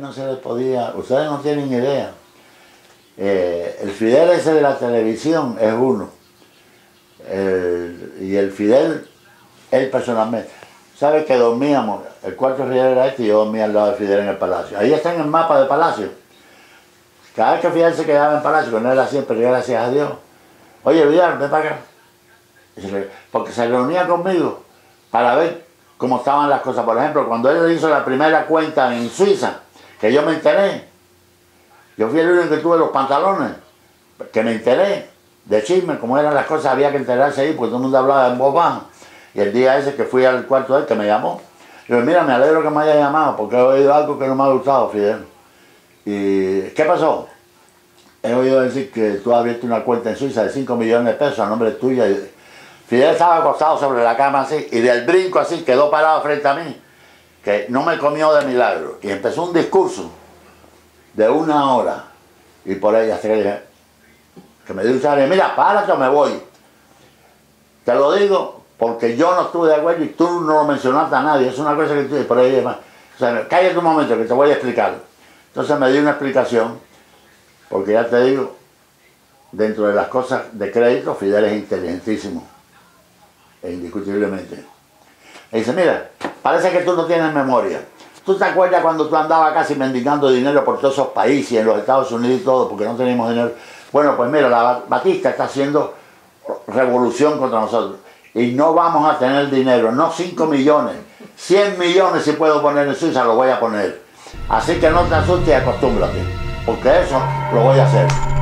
no se le podía, ustedes no tienen idea. Eh, el Fidel ese de la televisión es uno. y el Fidel, él personalmente. ¿Sabe que dormíamos? El cuarto Fidel era este y yo dormía al lado de Fidel en el palacio. Ahí está en el mapa del palacio. Cada vez que Fidel se quedaba en el palacio, que no era siempre, gracias a Dios. Oye, Vidal, ven para acá. Porque se reunía conmigo para ver cómo estaban las cosas. Por ejemplo, cuando él hizo la primera cuenta en Suiza, que yo me enteré, yo fui el único que tuve los pantalones, que me enteré de chisme, cómo eran las cosas, había que enterarse ahí, porque todo el mundo hablaba en voz baja. Y el día ese que fui al cuarto de él, que me llamó, yo mira, me alegro que me haya llamado, porque he oído algo que no me ha gustado, Fidel. ¿Y qué pasó? He oído decir que tú has abierto una cuenta en Suiza de 5 millones de pesos a nombre tuyo. Fidel estaba acostado sobre la cama así, y del brinco así quedó parado frente a mí, que no me comió de milagro. Y empezó un discurso de una hora. Y por ahí hasta que dije, que me dijo, mira, párate o me voy. Te lo digo porque yo no estuve de acuerdo y tú no lo mencionaste a nadie. Es una cosa que tú por ahí. O sea, cállate un momento que te voy a explicar. Entonces me dio una explicación, porque ya te digo, dentro de las cosas de crédito, Fidel es inteligentísimo, e indiscutiblemente. Y dice, mira, parece que tú no tienes memoria. ¿Tú te acuerdas cuando tú andabas casi mendigando dinero por todos esos países, en los Estados Unidos y todo, porque no teníamos dinero? Bueno, pues mira, la Batista está haciendo revolución contra nosotros y no vamos a tener dinero, no 5 millones, 100 millones si puedo poner en Suiza, lo voy a poner. Así que no te asustes y acostúmbrate, porque eso lo voy a hacer.